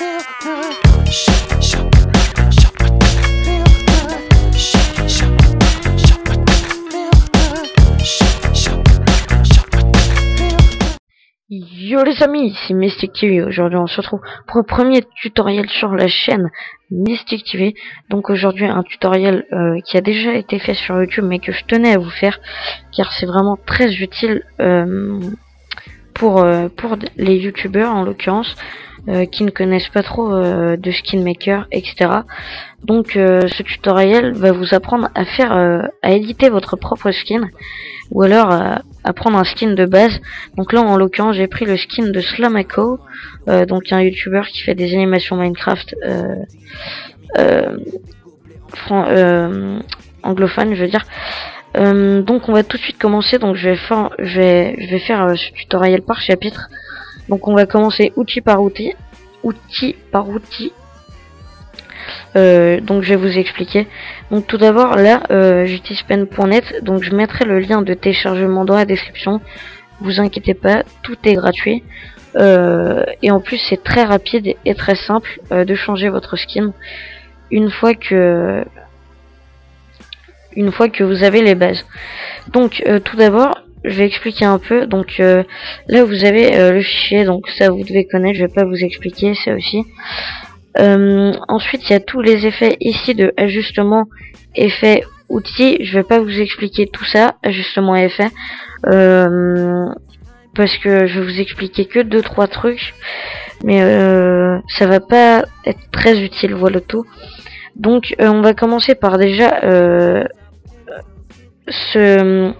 Yo les amis, c'est Mystic TV. Aujourd'hui, on se retrouve pour un premier tutoriel sur la chaîne Mystic TV. Donc aujourd'hui, un tutoriel euh, qui a déjà été fait sur YouTube, mais que je tenais à vous faire, car c'est vraiment très utile euh, pour euh, pour les youtubeurs en l'occurrence. qui ne connaissent pas trop de skin maker, etc. Donc ce tutoriel va vous apprendre à faire à éditer votre propre skin ou alors à prendre un skin de base. Donc là, en l'occurrence, j'ai pris le skin de Slamaco, euh, donc un youtubeur qui fait des animations Minecraft euh, euh, euh anglophone, je veux dire. Euh, donc on va tout de suite commencer. Donc je vais faire, je vais, faire ce tutoriel par chapitre. Donc on va commencer outil par outil, outil par outil. Euh, donc je vais vous expliquer. Donc tout d'abord là euh, j'utilise pen.net donc je mettrai le lien de téléchargement dans la description. Vous inquiétez pas, tout est gratuit. Euh, et en plus c'est très rapide et très simple de changer votre skin une fois que une fois que vous avez les bases. Donc tout d'abord je vais expliquer un peu. Donc là vous avez le fichier, donc ça vous devez connaître, je vais pas vous expliquer ça aussi. Euh, ensuite, il y a tous les effets ici de ajustement, effet, outils. Je vais pas vous expliquer tout ça, ajustement et effet. Euh, parce que je vais vous expliquer que deux trois trucs. Mais euh, ça va pas être très utile, voilà tout. Donc on va commencer par déjà ce,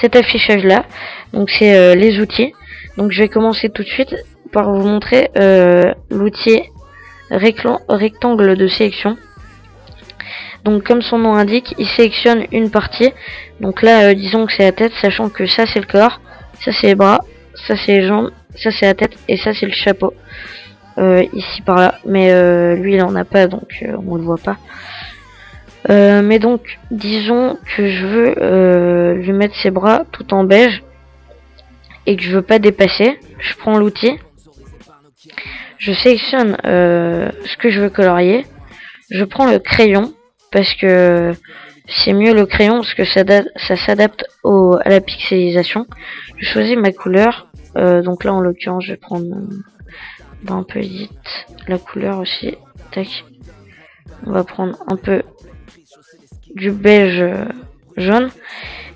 cet affichage là. Donc c'est les outils. Donc je vais commencer tout de suite par vous montrer l'outil rectangle de sélection. Donc comme son nom indique, il sélectionne une partie. Donc là, euh, disons que c'est la tête, sachant que ça c'est le corps, ça c'est les bras, ça c'est les jambes, ça c'est la tête et ça c'est le chapeau. Euh, ici par là. Mais euh, lui il en a pas donc on le voit pas. Mais donc disons que je veux lui mettre ses bras tout en beige et que je veux pas dépasser. Je prends l'outil je sélectionne euh, ce que je veux colorier. Je prends le crayon parce que c'est mieux le crayon parce que ça, s'adapte à la pixelisation. Je choisis ma couleur. Euh, donc là en l'occurrence je vais prendre euh, un peu vite la couleur aussi. Tac. On va prendre un peu du beige jaune.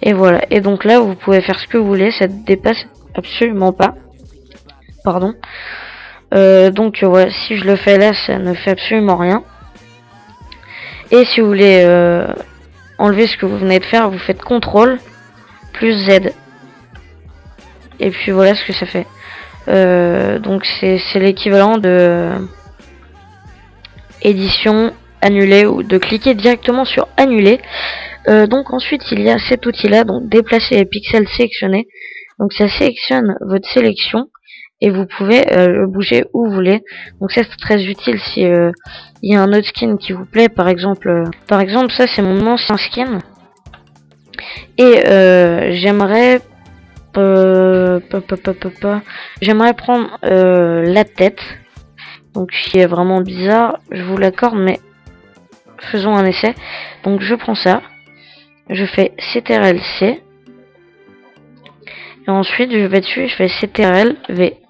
Et voilà. Et donc là vous pouvez faire ce que vous voulez. Ça dépasse absolument pas. Pardon. Euh, donc ouais, si je le fais là, ça ne fait absolument rien. Et si vous voulez euh, enlever ce que vous venez de faire, vous faites CTRL plus Z. Et puis voilà ce que ça fait. Euh, donc c'est l'équivalent de édition annulée ou de cliquer directement sur annuler. donc ensuite il y a cet outil là, donc déplacer les pixels sélectionnés. Donc ça sélectionne votre sélection et vous pouvez euh, le bouger où vous voulez. Donc ça c'est très utile si euh, il y a un autre skin qui vous plaît. Par exemple, euh, par exemple ça c'est mon ancien skin et j'aimerais j'aimerais prendre la tête. Donc qui est vraiment bizarre, je vous l'accorde, mais faisons un essai. Donc je prends ça, je fais CTRL C. Et ensuite, je vais dessus, je fais CTRL V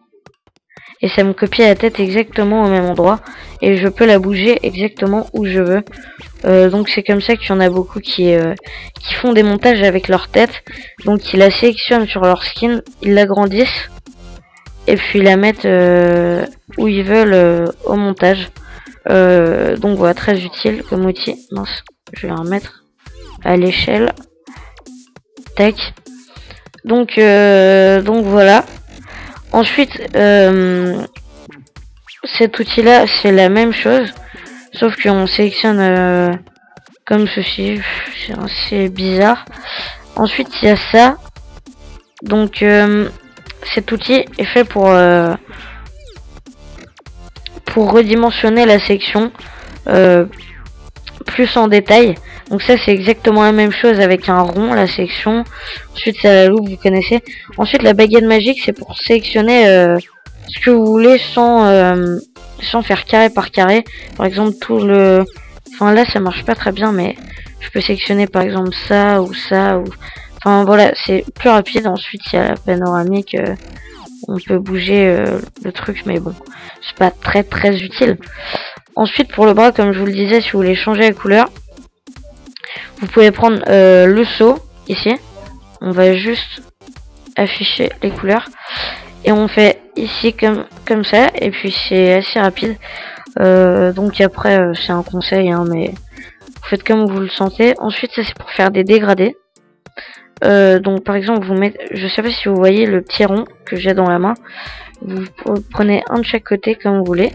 et ça me copie la tête exactement au même endroit et je peux la bouger exactement où je veux. Euh, donc c'est comme ça qu'il y en a beaucoup qui, euh, qui font des montages avec leur tête. Donc ils la sélectionnent sur leur skin, ils l'agrandissent et puis ils la mettent euh, où ils veulent au montage. Donc voilà, très utile comme outil. Mince, je vais remettre à l'échelle. Tac. Donc, donc voilà. Ensuite, euh, cet outil-là, c'est la même chose, sauf qu'on sélectionne euh, comme ceci. C'est bizarre. Ensuite, il y a ça. Donc, euh, cet outil est fait pour pour redimensionner la section plus en détail. Donc ça c'est exactement la même chose avec un rond, la section. Ensuite c'est la loupe, vous connaissez. Ensuite la baguette magique c'est pour sélectionner euh, ce que vous voulez sans, euh, sans faire carré par carré. Par exemple, tout le... Enfin là, ça marche pas très bien, mais je peux sélectionner par exemple ça ou ça. ou Enfin voilà, c'est plus rapide. Ensuite, il y a la panoramique. On peut bouger euh, le truc, mais bon, c'est pas très très utile. Ensuite, pour le bras, comme je vous le disais, si vous voulez changer la couleur, vous pouvez prendre euh, le saut ici. On va juste afficher les couleurs et on fait ici comme ça et puis c'est assez rapide euh, donc après c'est un conseil hein, mais vous faites comme vous le sentez ensuite ça c'est pour faire des dégradés euh, donc par exemple vous mettez je sais pas si vous voyez le petit rond que j'ai dans la main vous prenez un de chaque côté comme vous voulez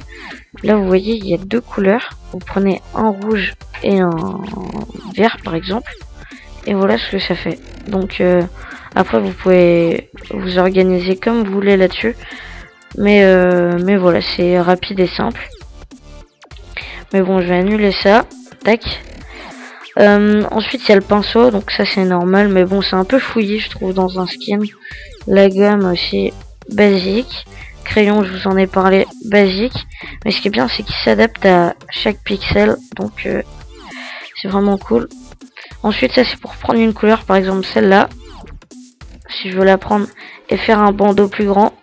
là vous voyez il y a deux couleurs vous prenez un rouge et un vert par exemple et voilà ce que ça fait donc après, vous pouvez vous organiser comme vous voulez là-dessus. Mais, euh, mais voilà, c'est rapide et simple. Mais bon, je vais annuler ça. Tac. Euh, ensuite, il y a le pinceau. Donc ça, c'est normal. Mais bon, c'est un peu fouillé, je trouve, dans un skin. La gamme aussi, basique. Crayon, je vous en ai parlé, basique. Mais ce qui est bien, c'est qu'il s'adapte à chaque pixel. Donc, euh, c'est vraiment cool. Ensuite, ça, c'est pour prendre une couleur. Par exemple, celle-là si je veux la prendre et faire un bandeau plus grand,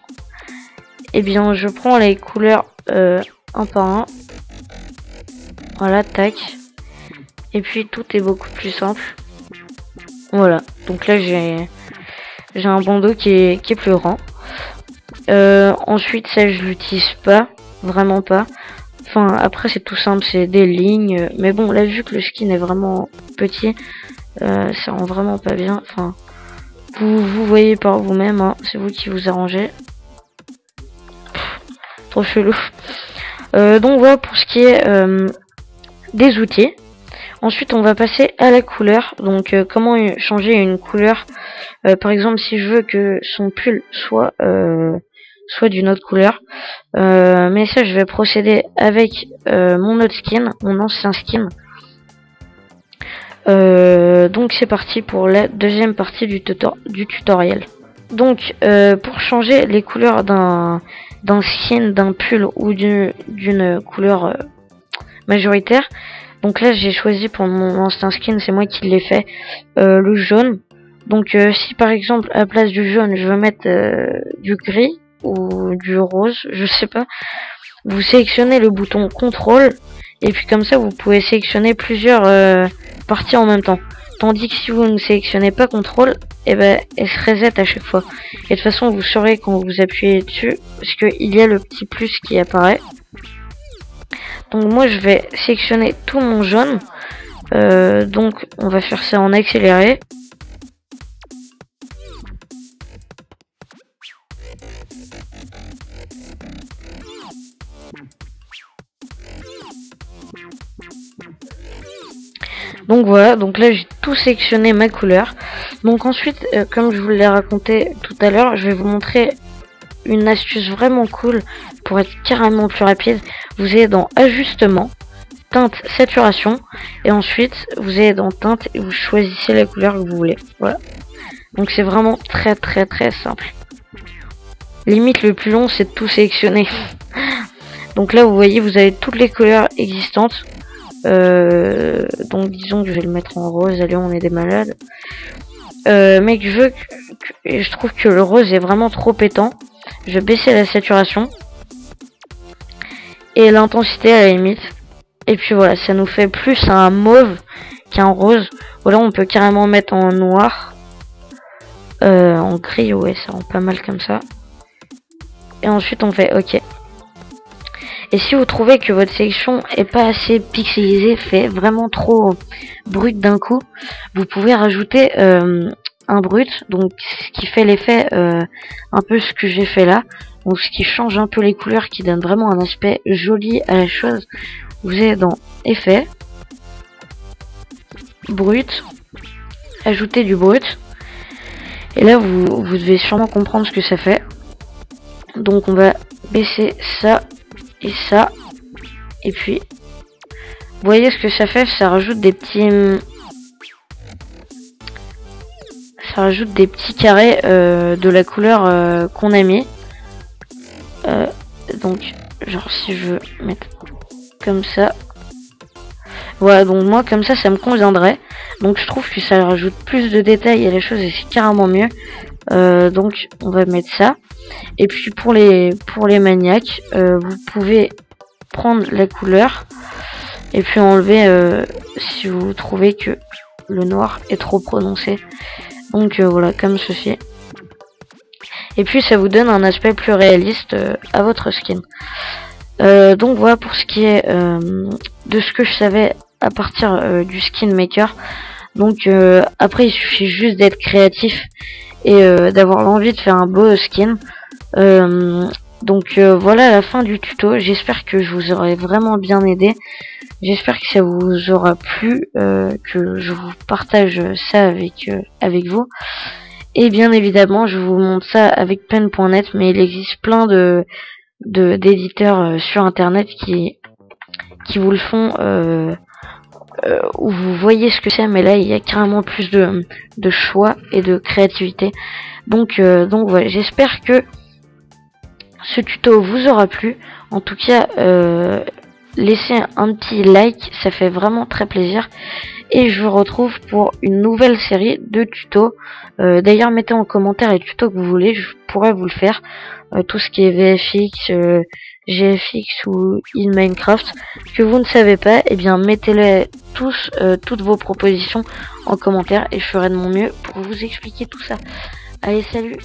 eh bien je prends les couleurs euh, un par un. Voilà, tac. Et puis tout est beaucoup plus simple. Voilà, donc là j'ai j'ai un bandeau qui est, qui est plus grand. Euh, ensuite ça je l'utilise pas, vraiment pas. Enfin après c'est tout simple, c'est des lignes. Mais bon là vu que le skin est vraiment petit, euh, ça rend vraiment pas bien. Enfin vous, voyez par vous-même, hein. c'est vous qui vous arrangez. trop chelou. Euh, donc voilà pour ce qui est des outils. Ensuite, on va passer à la couleur. Donc, euh, comment changer une couleur? Par exemple, si je veux que son pull soit soit d'une autre couleur. mais ça, je vais procéder avec mon autre skin, mon ancien skin. Euh, donc c'est parti pour la deuxième partie du, du tutoriel. Donc euh, pour changer les couleurs d'un d'un skin, d'un pull ou d'une couleur euh, majoritaire, donc là j'ai choisi pour mon ancien skin, c'est moi qui l'ai fait, le jaune. Donc si par exemple à la place du jaune je veux mettre du gris ou du rose, je sais pas, vous sélectionnez le bouton contrôle et puis comme ça vous pouvez sélectionner plusieurs partir en même temps. Tandis que si vous ne sélectionnez pas contrôle, et eh ben elle se reset à chaque fois. Et de toute façon vous saurez quand vous appuyez dessus, parce qu'il y a le petit plus qui apparaît. Donc moi je vais sélectionner tout mon jaune. Euh, donc on va faire ça en accéléré. Donc voilà, donc là j'ai tout sélectionné ma couleur. Donc ensuite, euh, comme je vous l'ai raconté tout à l'heure, je vais vous montrer une astuce vraiment cool pour être carrément plus rapide. Vous allez dans ajustement, teinte, saturation, et ensuite vous allez dans teinte et vous choisissez la couleur que vous voulez. Voilà. Donc c'est vraiment très très très simple. Limite le plus long c'est de tout sélectionner. Donc là vous voyez vous avez toutes les couleurs existantes. Euh, donc disons que je vais le mettre en rose. Allez, on est des malades. Euh, mais je veux que, je trouve que le rose est vraiment trop pétant. Je vais baisser la saturation et l'intensité à la limite. Et puis voilà, ça nous fait plus un mauve qu'un rose. Voilà, on peut carrément mettre en noir. Euh, en gris, ouais, ça rend pas mal comme ça. Et ensuite, on fait OK. Et si vous trouvez que votre sélection est pas assez pixelisée, fait vraiment trop brut d'un coup, vous pouvez rajouter euh, un brut, donc ce qui fait l'effet euh, un peu ce que j'ai fait là, donc ce qui change un peu les couleurs, qui donne vraiment un aspect joli à la chose. Vous êtes dans effet, brut, ajouter du brut, et là vous, vous devez sûrement comprendre ce que ça fait. Donc on va baisser ça et ça. Et puis, vous voyez ce que ça fait Ça rajoute des petits... Ça rajoute des petits carrés euh, de la couleur euh, qu'on a mis. Euh, donc, genre si je veux mettre comme ça. Voilà, donc moi comme ça, ça me conviendrait. Donc je trouve que ça rajoute plus de détails à la chose et c'est carrément mieux. Euh, donc on va mettre ça. Et puis pour les pour les maniaques, vous pouvez prendre la couleur et puis enlever si vous trouvez que le noir est trop prononcé. Donc voilà, comme ceci. Et puis ça vous donne un aspect plus réaliste à votre skin. donc voilà pour ce qui est de ce que je savais à partir du skin maker. Donc après il suffit juste d'être créatif et euh, d'avoir l'envie de faire un beau skin. Euh, donc euh, voilà la fin du tuto. J'espère que je vous aurai vraiment bien aidé. J'espère que ça vous aura plu, que je vous partage ça avec avec vous. Et bien évidemment, je vous montre ça avec pen.net, mais il existe plein de d'éditeurs sur internet qui qui vous le font euh, où vous voyez ce que c'est, mais là il y a carrément plus de, de choix et de créativité. Donc, euh, donc voilà, j'espère que ce tuto vous aura plu. En tout cas, euh, laissez un petit like, ça fait vraiment très plaisir. Et je vous retrouve pour une nouvelle série de tutos. D'ailleurs, mettez en commentaire les tutos que vous voulez, je pourrais vous le faire. tout ce qui est VFX, GFX ou in Minecraft que vous ne savez pas, eh bien mettez-les tous, euh, toutes vos propositions en commentaire et je ferai de mon mieux pour vous expliquer tout ça. Allez, salut